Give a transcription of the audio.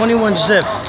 Twenty-one zip.